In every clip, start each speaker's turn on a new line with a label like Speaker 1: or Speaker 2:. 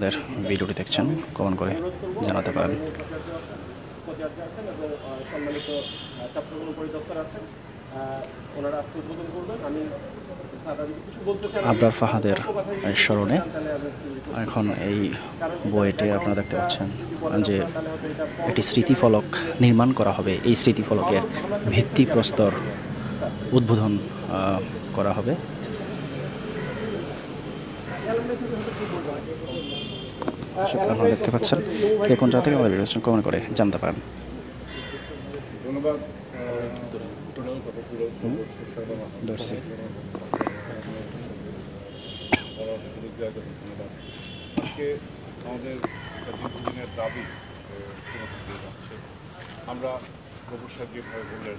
Speaker 1: আমাদের ভিডিওটি দেখছেন কমেন্ট করে জানাতে পারেন।
Speaker 2: সম্মানিত পরিদপ্তর আছেন ওনারা আজকে উদ্বোধন করবেন। আমি
Speaker 1: আবরার ফাহাদের স্মরণে এখন এই বইটি আপনারা দেখতে পাচ্ছেন যে একটি স্মৃতিফলক নির্মাণ করা হবে। এই স্মৃতিফলকের ভিত্তিপ্রস্তর উদ্বোধন করা হবে। আপনারা দেখতে পাচ্ছেন কে কোন জায়গা থেকে আমাদের ভিডিও কমেন্ট করে জানতে পারেন।
Speaker 3: ধন্যবাদ আজকে আমাদের দাবি আমরা প্রভুর সাহেব যেভাবে বললেন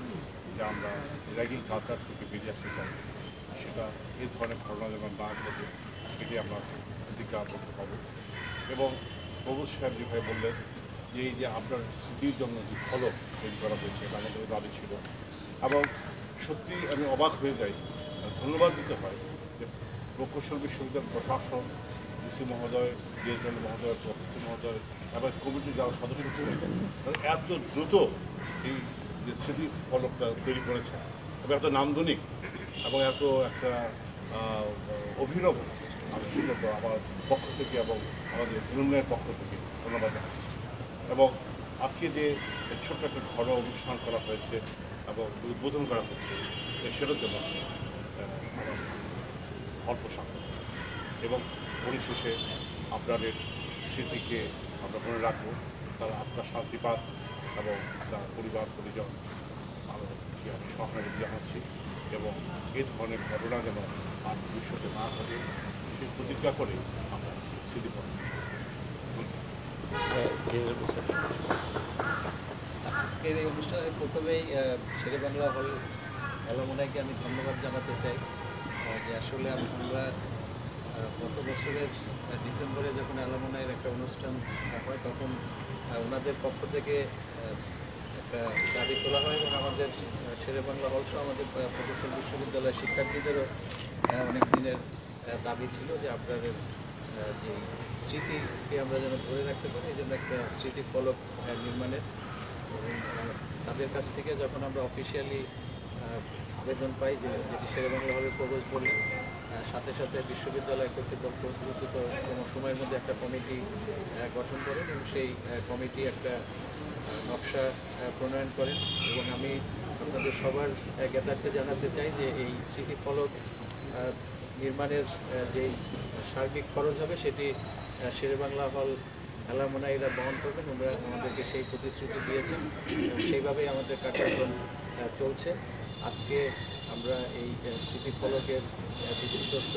Speaker 3: যে আমরা র্যাগিং কালচার থেকে বেরিয়ে আসতে চাই, সেটা এই ধরনের ঘটনা যেমন না সেটি আমরা অধিকার করতে পারব। এবং প্রভু সাহেব যেভাবে বললেন যে এই যে আপনার স্মৃতির জন্য যে ফলক তৈরি করা হয়েছে, এটা আমাদের দাবি ছিল। এবং সত্যি আমি অবাক হয়ে যাই, ধন্যবাদ দিতে হয় যে প্রকৌশল বিশ্ববিদ্যালয় প্রশাসন ডিসি মহোদয় ডিএসএল মহোদয়, প্রফেসর মহোদয় এবং কমিটির যারা সদস্য ছিলেন এত দ্রুত এই যে স্মৃতি ফলকটা তৈরি করেছে এবং এত নান্দনিক এবং এত একটা অভিনব। সেটা আমার পক্ষ থেকে এবং আমাদের তৃণমূলের পক্ষ থেকে ধন্যবাদ জানাচ্ছি। এবং আজকে যে ছোট্ট একটা ঘরোয়া অনুষ্ঠান করা হয়েছে এবং উদ্বোধন করা হচ্ছে, সেটার জন্য অল্প সাংবাদিক এবং পরিশেষে আপনাদের স্মৃতিকে আমরা মনে রাখব, তারা আপনার শান্তি পাক এবং তার পরিবার, পরিজন আমি সহানুভূতি জানাচ্ছি এবং এ ধরনের ঘটনা যেন আর ভবিষ্যতে না ঘটে। সেই প্রতিজ্ঞা করে আমরা স্মৃতি
Speaker 4: আজকের এই অনুষ্ঠানে প্রথমেই শেরে বাংলা হল অ্যালামোনাইকে আমি ধন্যবাদ জানাতে চাই। যে আসলে আম- আমরা গত বছরের ডিসেম্বরে যখন অ্যালামোনাইয়ের একটা অনুষ্ঠান হয় তখন ওনাদের পক্ষ থেকে একটা দাবি তোলা হয় এবং আমাদের শেরে বাংলা হল আমাদের প্রকৌশল বিশ্ববিদ্যালয়ের শিক্ষার্থীদেরও অনেক দিনের দাবি ছিল যে আপনাদের যে স্মৃতিকে আমরা যেন ধরে রাখতে পারি, এই জন্য একটা স্মৃতি ফলক নির্মাণের। তাদের কাছ থেকে যখন আমরা অফিসিয়ালি আবেদন পাই যে যেটি শেরেবাংলা হলে প্রবেশ করলেন সাথে সাথে বিশ্ববিদ্যালয় কর্তৃপক্ষ দ্রুততম সময়ের মধ্যে একটা কমিটি গঠন করেন এবং সেই কমিটি একটা নকশা প্রণয়ন করেন। এবং আমি আপনাদের সবার জ্ঞাতার্থে জানাতে চাই যে এই স্মৃতিফলক নির্মাণের যেই সার্বিক খরচ হবে সেটি শেরেবাংলা হল অ্যালামোনাইরা বহন করবেন। ওনারা আমাদেরকে সেই প্রতিশ্রুতি দিয়েছেন। সেইভাবেই আমাদের কার্যক্রম চলছে। আজকে আমরা এই স্মৃতিফলকের ভিত্তিপ্রস্ত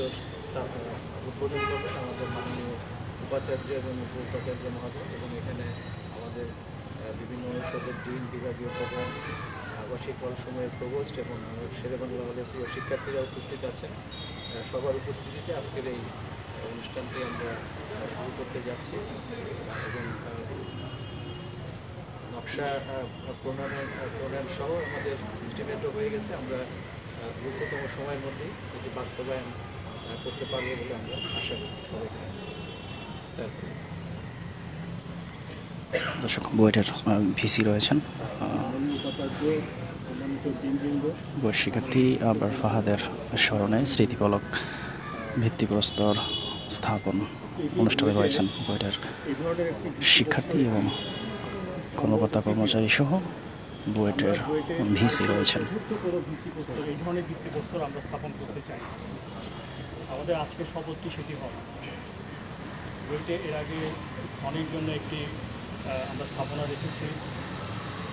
Speaker 4: উদ্বোধন করবেন আমাদের মাননীয় উপাচার্য এবং উপ উপাচার্য মহোদয়। এবং এখানে আমাদের বিভিন্ন অনুষদের ডিন বিভাগীয় প্রধান, আবাসিক হল সময়ের প্রভোস্ট এবং শেরেবাংলা হলের প্রিয় শিক্ষার্থীরা উপস্থিত আছেন। সবার উপস্থিতিতে আজকের এই অনুষ্ঠানটি আমরা শুরু করতে যাচ্ছি। এবং নকশা প্রণয়ন প্রণয়ন সহ আমাদের এস্টিমেটও হয়ে গেছে। আমরা দ্রুততম সময়ের মধ্যেই এটি বাস্তবায়ন করতে পারব বলে আমরা আশা করি সবাইকে
Speaker 1: দর্শক বইটার ভিসি রয়েছেন। শিক্ষার্থী আবার ফাহাদের স্মরণে স্মৃতিফলক ভিত্তিপ্রস্তর স্থাপন অনুষ্ঠানে রয়েছেন বইটার শিক্ষার্থী এবং কর্মকর্তা কর্মচারী সহ বুয়েটের ভিসি রয়েছেন।
Speaker 5: স্থাপন করতে চাই। আমাদের আজকের সেটি এর আগে সনির জন্য একটি আমরা স্থাপনা রেখেছি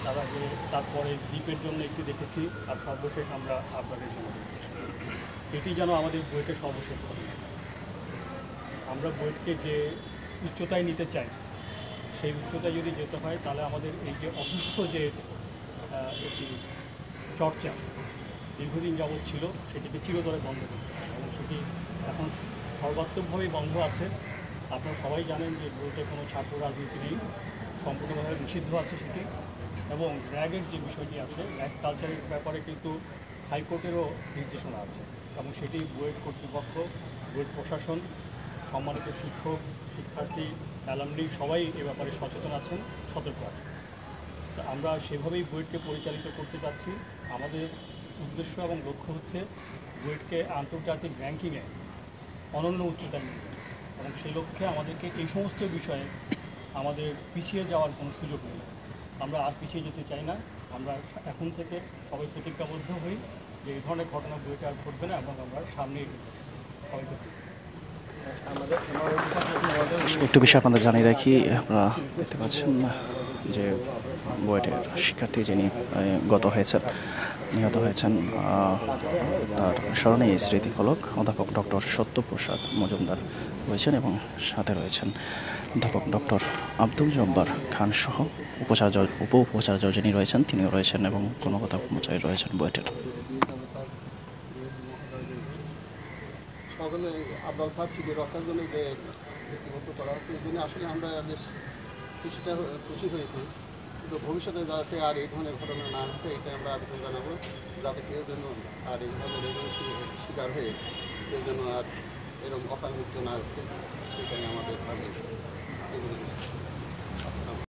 Speaker 5: তার আগে তারপরে দ্বীপের জন্য একটি দেখেছি, আর সর্বশেষ আমরা আপনাদের জন্য দেখেছি। এটি যেন আমাদের বইয়ের সর্বশেষ আমরা বইটকে যে উচ্চতায় নিতে চাই, সেই উচ্চতায় যদি যেতে হয়, তাহলে আমাদের এই যে অসুস্থ যে একটি চর্চা দীর্ঘদিন যাবৎ ছিল, সেটিকে চিরতরে বন্ধ করতে এবং সেটি এখন সর্বাত্মকভাবেই বন্ধ আছে। আপনারা সবাই জানেন যে বইতে কোনো ছাত্র রাজনীতি নেই। সম্পূর্ণভাবে নিষিদ্ধ আছে সেটি। এবং র্যাগের যে বিষয়টি আছে র্যাগ কালচারের ব্যাপারে কিন্তু হাইকোর্টেরও নির্দেশনা আছে এবং সেটি বুয়েট কর্তৃপক্ষ, বুয়েট প্রশাসন, সম্মানিত শিক্ষক, শিক্ষার্থী অ্যালামনি সবাই এ ব্যাপারে সচেতন আছেন, সতর্ক আছেন। তা আমরা সেভাবেই বুয়েটকে পরিচালিত করতে যাচ্ছি। আমাদের উদ্দেশ্য এবং লক্ষ্য হচ্ছে বুয়েটকে আন্তর্জাতিক র্যাঙ্কিংয়ে অনন্য উচ্চতা নিয়ে। এবং সেই লক্ষ্যে আমাদেরকে এই সমস্ত বিষয়ে আমাদের পিছিয়ে যাওয়ার কোনো সুযোগ নেই। আমরা আর পিছিয়ে যেতে চাই না। আমরা এখন থেকে সবাই প্রতিজ্ঞাবদ্ধ হই যে এই ধরনের ঘটনা বইটা আর ঘটবে না এবং আমরা সামনে সবাইকে
Speaker 1: একটু বিষয় আপনাদের জানিয়ে রাখি আপনারা দেখতে পাচ্ছেন যে বইটির শিক্ষার্থী যিনি গত হয়েছেন নিহত হয়েছেন তার স্মরণে এই স্মৃতিফলক অধ্যাপক ডক্টর সত্যপ্রসাদ মজুমদার রয়েছেন এবং সাথে রয়েছেন অধ্যাপক ডক্টর আব্দুল জব্বার খান সহ উপাচার্য উপ উপাচার্য যিনি রয়েছেন, তিনিও রয়েছেন এবং কোনো কথা কর্মচারী রয়েছেন
Speaker 6: খুশিটা খুশি হয়েছি। ভবিষ্যতে যাতে আর এই ধরনের ঘটনা না ঘটে এটা আমরা আবেদন জানাব, যাতে কেউ যেন আর এই ধরনের এই শিকার হয়ে কেউ যেন আর এরকম মৃত্যু না ঘটে, সেটাই আমাদের ভাবি